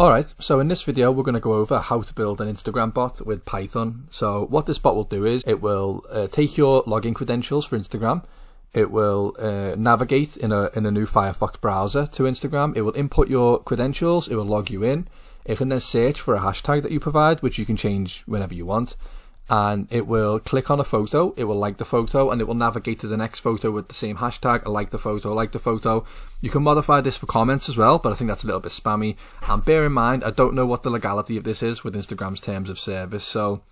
Alright, so in this video we're going to go over how to build an Instagram bot with Python. So what this bot will do is it will uh, take your login credentials for Instagram, it will uh, navigate in a, in a new Firefox browser to Instagram, it will input your credentials, it will log you in, it can then search for a hashtag that you provide which you can change whenever you want and it will click on a photo, it will like the photo, and it will navigate to the next photo with the same hashtag, like the photo, like the photo. You can modify this for comments as well, but I think that's a little bit spammy. And bear in mind, I don't know what the legality of this is with Instagram's terms of service, so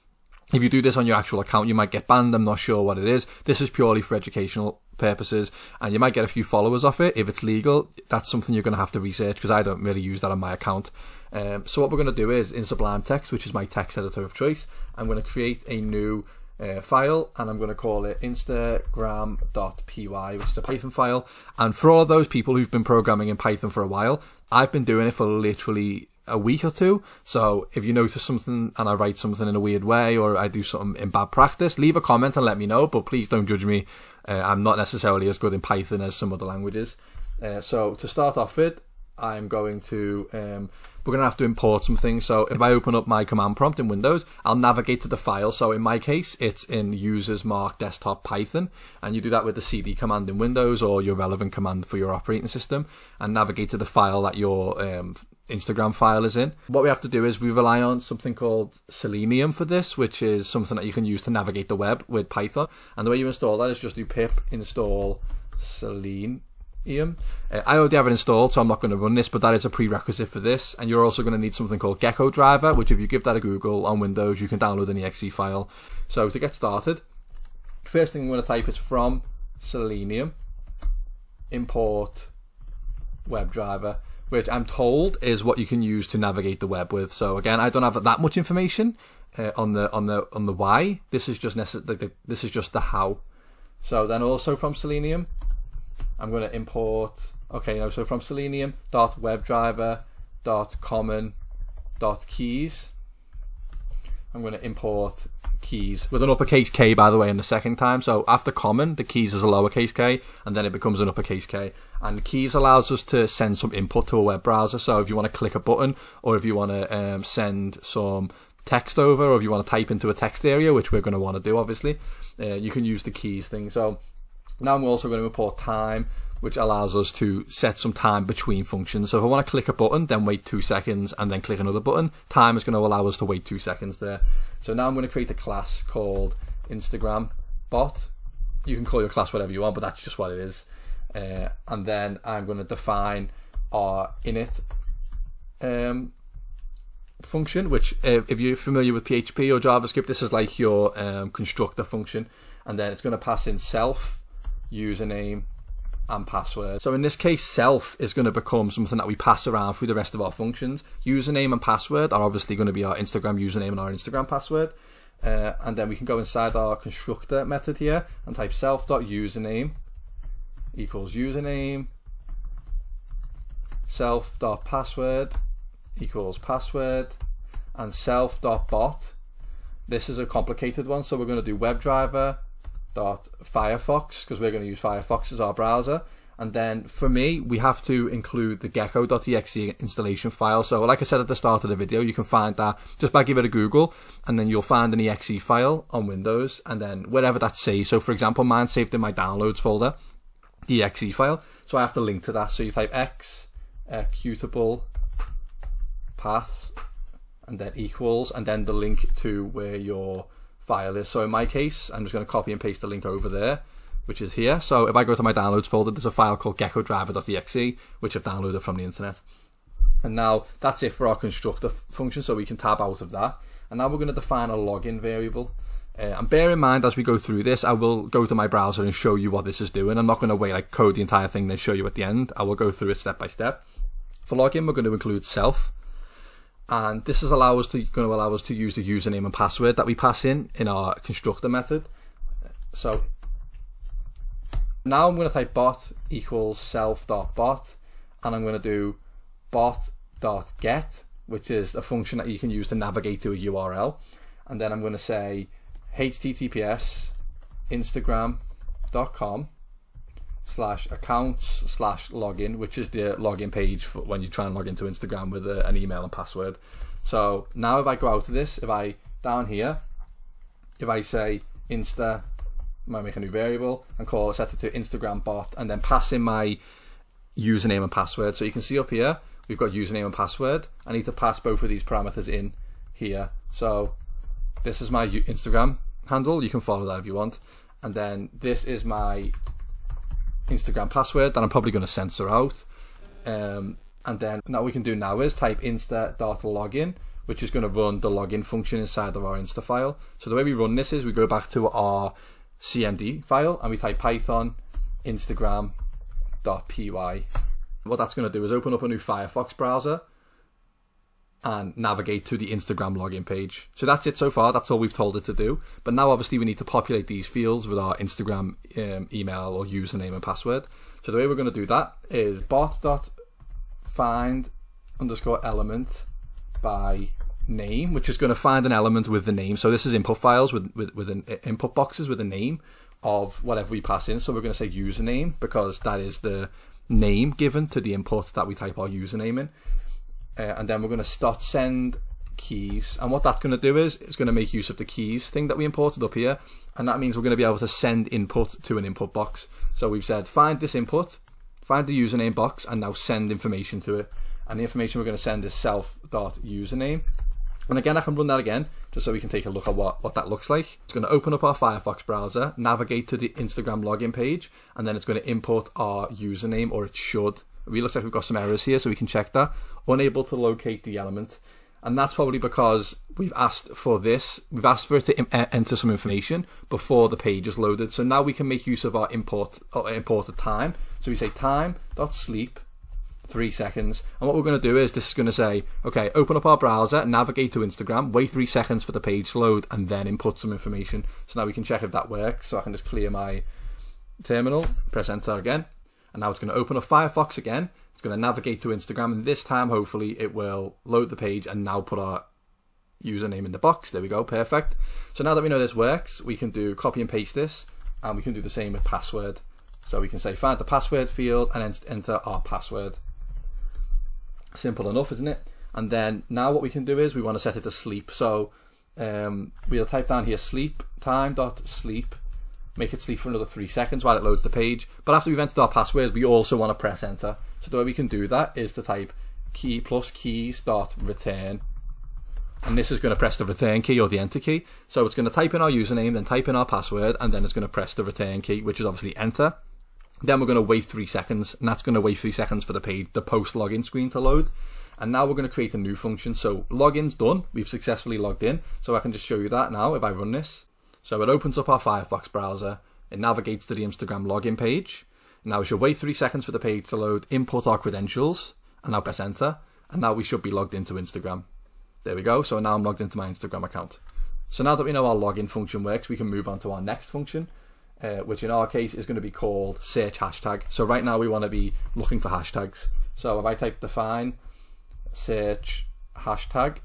if you do this on your actual account, you might get banned. I'm not sure what it is. This is purely for educational purposes, and you might get a few followers off it. If it's legal, that's something you're going to have to research because I don't really use that on my account. Um, so what we're going to do is in Sublime Text, which is my text editor of choice, I'm going to create a new uh, file and I'm going to call it instagram.py, which is a Python file. And for all those people who've been programming in Python for a while, I've been doing it for literally a week or two. So if you notice something and I write something in a weird way or I do something in bad practice, leave a comment and let me know. But please don't judge me. Uh, I'm not necessarily as good in Python as some other languages. Uh, so to start off with, I'm going to, um, we're going to have to import some things. So if I open up my command prompt in Windows, I'll navigate to the file. So in my case, it's in users mark desktop Python. And you do that with the CD command in Windows or your relevant command for your operating system and navigate to the file that your um, Instagram file is in. What we have to do is we rely on something called Selenium for this, which is something that you can use to navigate the web with Python. And the way you install that is just do pip install Selenium Ian. Uh, I already have it installed, so I'm not going to run this, but that is a prerequisite for this. And you're also going to need something called Gecko Driver, which if you give that a Google on Windows, you can download an exe file. So to get started, first thing I'm going to type is from Selenium, import WebDriver, which I'm told is what you can use to navigate the web with. So again, I don't have that much information uh, on the on the on the why. This is just necess- this is just the how. So then also from Selenium, I'm going to import, okay, now so from selenium dot webdriver dot common dot keys. I'm going to import keys with an uppercase K, by the way, in the second time. So after common, the keys is a lowercase k, and then it becomes an uppercase K. And keys allows us to send some input to a web browser. So if you want to click a button, or if you want to um, send some text over, or if you want to type into a text area, which we're going to want to do, obviously, uh, you can use the keys thing. So now I'm also going to import time, which allows us to set some time between functions. So if I want to click a button, then wait two seconds, and then click another button, time is going to allow us to wait two seconds there. So now I'm going to create a class called Instagram bot. You can call your class whatever you want, but that's just what it is. Uh, and then I'm going to define our init um, function, which uh, if you're familiar with PHP or JavaScript, this is like your um, constructor function. And then it's going to pass in self username and password. So in this case, self is going to become something that we pass around through the rest of our functions. Username and password are obviously going to be our Instagram username and our Instagram password. Uh, and then we can go inside our constructor method here and type self.username equals username self.password equals password and self.bot. This is a complicated one, so we're going to do WebDriver Firefox because we're going to use Firefox as our browser. And then for me, we have to include the gecko.exe installation file. So like I said at the start of the video, you can find that just by giving it a Google and then you'll find an exe file on Windows and then wherever that saves. So for example, mine saved in my downloads folder, the exe file. So I have to link to that. So you type x executable path and then equals and then the link to where your file is. So in my case, I'm just going to copy and paste the link over there, which is here. So if I go to my downloads folder, there's a file called geckodriver.exe, which I've downloaded from the internet. And now that's it for our constructor function, so we can tab out of that. And now we're going to define a login variable. Uh, and bear in mind as we go through this, I will go to my browser and show you what this is doing. I'm not going to wait like code the entire thing then show you at the end. I will go through it step by step. For login, we're going to include self and this is allow us to going to allow us to use the username and password that we pass in in our constructor method. So now I'm going to type bot equals self dot bot, and I'm going to do bot dot get, which is a function that you can use to navigate to a URL, and then I'm going to say https instagram.com slash accounts slash login, which is the login page for when you try and log into Instagram with a, an email and password. So now if I go out of this, if I down here, if I say Insta, I might make a new variable and call it set it to Instagram bot and then pass in my username and password. So you can see up here, we've got username and password. I need to pass both of these parameters in here. So this is my Instagram handle. You can follow that if you want. And then this is my Instagram password that I'm probably going to censor out. Um, and then now we can do now is type insta.login, which is going to run the login function inside of our Insta file. So the way we run this is we go back to our CMD file and we type python instagram.py. What that's going to do is open up a new Firefox browser and navigate to the Instagram login page. So that's it so far. That's all we've told it to do. But now obviously we need to populate these fields with our Instagram um, email or username and password. So the way we're going to do that is bot.find underscore element by name, which is going to find an element with the name. So this is input files with, with, with an input boxes with a name of whatever we pass in. So we're going to say username because that is the name given to the input that we type our username in uh, and then we're going to start send keys. And what that's going to do is it's going to make use of the keys thing that we imported up here. And that means we're going to be able to send input to an input box. So we've said find this input find the username box and now send information to it. And the information we're going to send is self.username and again I can run that again just so we can take a look at what, what that looks like. It's going to open up our Firefox browser navigate to the Instagram login page and then it's going to import our username or it should it looks like we've got some errors here, so we can check that. Unable to locate the element. And that's probably because we've asked for this. We've asked for it to enter some information before the page is loaded. So now we can make use of our import uh, imported time. So we say time dot sleep three seconds. And what we're going to do is this is going to say, okay, open up our browser, navigate to Instagram, wait three seconds for the page to load, and then input some information. So now we can check if that works. So I can just clear my terminal, press enter again and now it's going to open up Firefox again. It's going to navigate to Instagram, and this time, hopefully, it will load the page and now put our username in the box. There we go, perfect. So now that we know this works, we can do copy and paste this, and we can do the same with password. So we can say find the password field and then enter our password. Simple enough, isn't it? And then now what we can do is we want to set it to sleep. So um, we'll type down here sleep time dot sleep make it sleep for another three seconds while it loads the page. But after we've entered our password, we also want to press enter. So the way we can do that is to type key plus keys dot return. And this is going to press the return key or the enter key. So it's going to type in our username, then type in our password, and then it's going to press the return key, which is obviously enter. Then we're going to wait three seconds, and that's going to wait three seconds for the page, the post login screen to load. And now we're going to create a new function. So login's done. We've successfully logged in. So I can just show you that now if I run this. So it opens up our Firefox browser, it navigates to the Instagram login page. Now we should wait three seconds for the page to load, input our credentials, and now press enter. And now we should be logged into Instagram. There we go. So now I'm logged into my Instagram account. So now that we know our login function works, we can move on to our next function, uh, which in our case is going to be called search hashtag. So right now we want to be looking for hashtags. So if I type define search hashtag,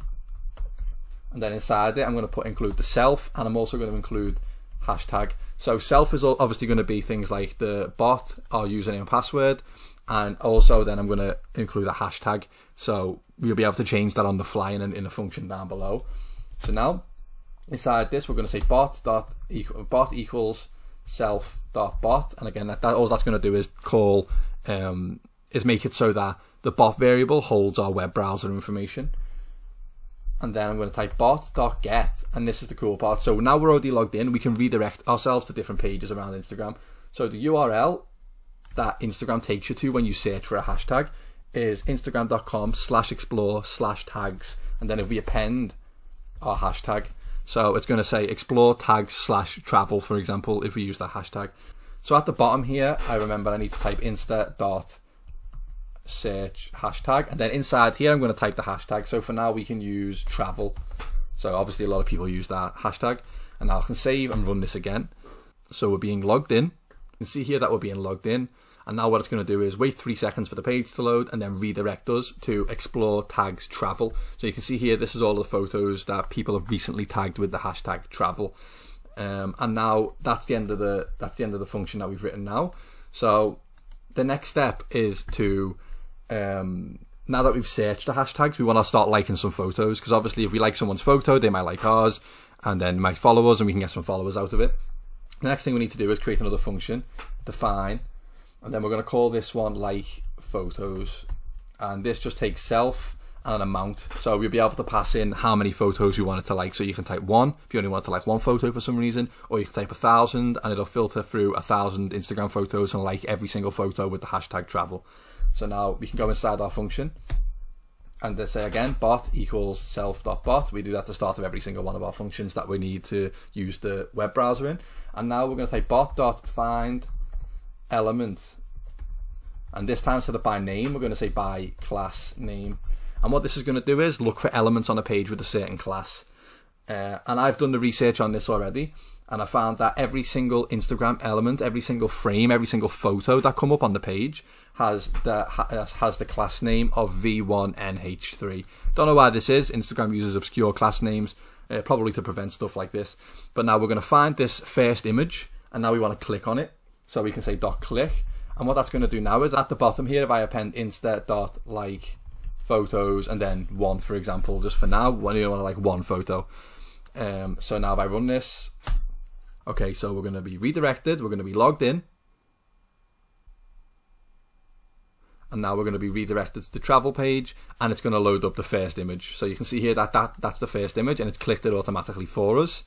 and then inside it I'm going to put include the self and I'm also going to include hashtag. So self is obviously going to be things like the bot our username and password and also then I'm going to include a hashtag. So you'll be able to change that on the fly in, in a function down below. So now inside this we're going to say bot dot bot equals self dot bot. And again that, that all that's going to do is call um, is make it so that the bot variable holds our web browser information and then I'm going to type bot.get, and this is the cool part. So now we're already logged in, we can redirect ourselves to different pages around Instagram. So the URL that Instagram takes you to when you search for a hashtag is instagram.com slash explore slash tags, and then if we append our hashtag, so it's going to say explore tags slash travel, for example, if we use that hashtag. So at the bottom here, I remember I need to type insta dot search hashtag and then inside here I'm going to type the hashtag. So for now we can use travel. So obviously a lot of people use that hashtag. And now I can save and run this again. So we're being logged in. You can see here that we're being logged in. And now what it's going to do is wait three seconds for the page to load and then redirect us to explore tags travel. So you can see here this is all the photos that people have recently tagged with the hashtag travel. Um, and now that's the end of the that's the end of the function that we've written now. So the next step is to um, now that we've searched the hashtags, we want to start liking some photos because obviously, if we like someone's photo, they might like ours, and then might follow us, and we can get some followers out of it. The next thing we need to do is create another function, define, and then we're going to call this one like photos, and this just takes self and an amount. So we'll be able to pass in how many photos we want it to like. So you can type one if you only want to like one photo for some reason, or you can type a thousand and it'll filter through a thousand Instagram photos and like every single photo with the hashtag travel. So now we can go inside our function and let's say again bot equals self.bot. We do that at the start of every single one of our functions that we need to use the web browser in. And now we're going to say bot.find element. And this time instead of by name, we're going to say by class name. And what this is going to do is look for elements on a page with a certain class. Uh, and I've done the research on this already, and I found that every single Instagram element, every single frame, every single photo that come up on the page has the has the class name of V1NH3. Don't know why this is. Instagram uses obscure class names, uh, probably to prevent stuff like this. But now we're going to find this first image, and now we want to click on it. So we can say dot click, and what that's going to do now is at the bottom here, if I append insta dot like photos and then one, for example, just for now, when you want like one photo. Um, so now if I run this, okay, so we're going to be redirected, we're going to be logged in, and now we're going to be redirected to the travel page and it's going to load up the first image. So you can see here that, that that's the first image and it's clicked it automatically for us.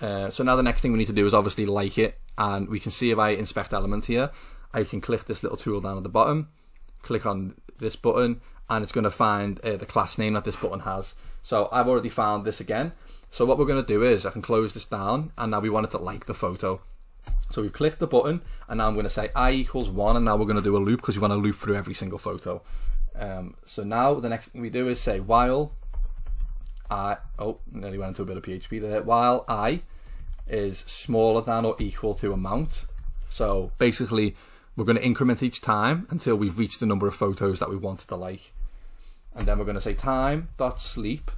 Uh, so now the next thing we need to do is obviously like it and we can see if I inspect element here. I can click this little tool down at the bottom click on this button and it's going to find uh, the class name that this button has. So I've already found this again. So what we're going to do is I can close this down and now we want it to like the photo. So we've clicked the button and now I'm going to say i equals 1 and now we're going to do a loop because we want to loop through every single photo. Um, so now the next thing we do is say while i, oh, nearly went into a bit of PHP there, while i is smaller than or equal to amount. So basically we're going to increment each time until we've reached the number of photos that we wanted to like. And then we're going to say time dot sleep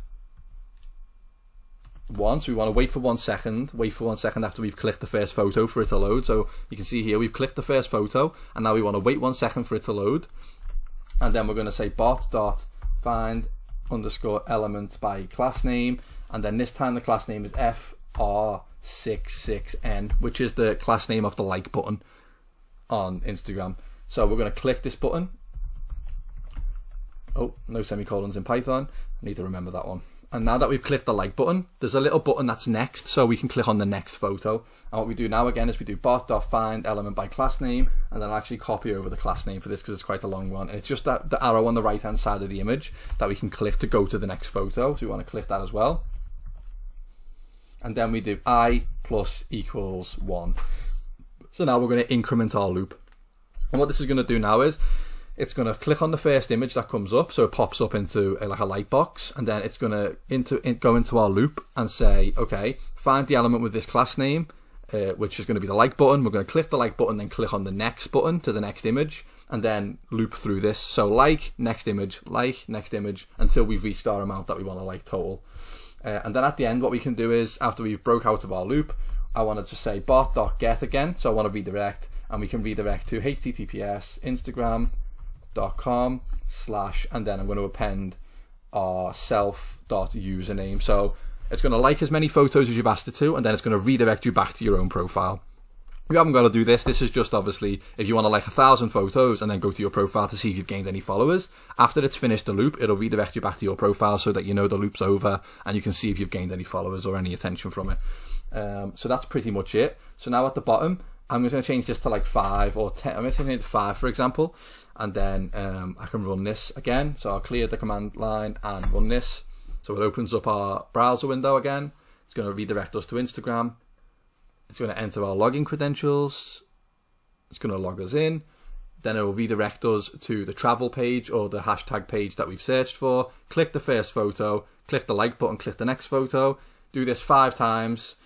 once. We want to wait for one second, wait for one second after we've clicked the first photo for it to load. So you can see here we've clicked the first photo and now we want to wait one second for it to load. And then we're going to say bot dot find underscore element by class name. And then this time the class name is FR66N, which is the class name of the like button on Instagram. So we're going to click this button. Oh, no semicolons in Python. I need to remember that one. And now that we've clicked the like button, there's a little button that's next, so we can click on the next photo. And what we do now again is we do bot.find element by class name, and then actually copy over the class name for this because it's quite a long one. And it's just that the arrow on the right hand side of the image that we can click to go to the next photo. So we want to click that as well. And then we do i plus equals one. So now we're going to increment our loop. And what this is going to do now is it's going to click on the first image that comes up, so it pops up into a, like a light box, and then it's going to into in, go into our loop and say, okay, find the element with this class name, uh, which is going to be the like button. We're going to click the like button, then click on the next button to the next image, and then loop through this. So like next image, like next image, until we've reached our amount that we want to like total. Uh, and then at the end, what we can do is after we've broke out of our loop, I wanted to say bot.get again, so I want to redirect, and we can redirect to https instagram.com slash, and then I'm going to append our self.username. So it's going to like as many photos as you've asked it to, and then it's going to redirect you back to your own profile. You haven't got to do this. This is just obviously if you want to like a thousand photos and then go to your profile to see if you've gained any followers. After it's finished the loop, it'll redirect you back to your profile so that you know the loop's over and you can see if you've gained any followers or any attention from it. Um, so that's pretty much it. So now at the bottom, I'm just going to change this to like five or ten. I'm going to change it to five, for example, and then um, I can run this again. So I'll clear the command line and run this. So it opens up our browser window again. It's going to redirect us to Instagram. It's going to enter our login credentials. It's going to log us in. Then it will redirect us to the travel page or the hashtag page that we've searched for. Click the first photo, click the like button, click the next photo. Do this five times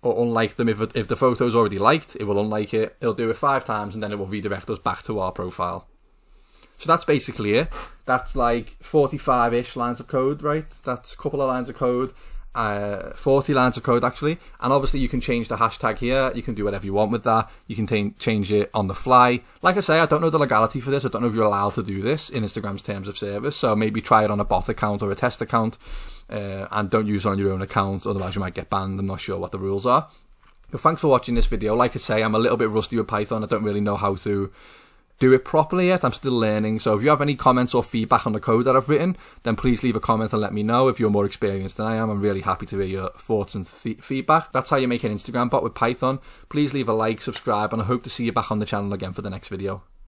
or unlike them. If, if the photo's already liked, it will unlike it. It'll do it five times and then it will redirect us back to our profile. So that's basically it. That's like 45 ish lines of code, right? That's a couple of lines of code. Uh, 40 lines of code actually. And obviously you can change the hashtag here. You can do whatever you want with that. You can t- change it on the fly. Like I say, I don't know the legality for this. I don't know if you're allowed to do this in Instagram's terms of service. So maybe try it on a bot account or a test account. Uh, and don't use it on your own account. Otherwise you might get banned. I'm not sure what the rules are. But thanks for watching this video. Like I say, I'm a little bit rusty with Python. I don't really know how to do it properly yet. I'm still learning. So if you have any comments or feedback on the code that I've written, then please leave a comment and let me know. If you're more experienced than I am, I'm really happy to hear your thoughts and th- feedback. That's how you make an Instagram bot with Python. Please leave a like, subscribe, and I hope to see you back on the channel again for the next video.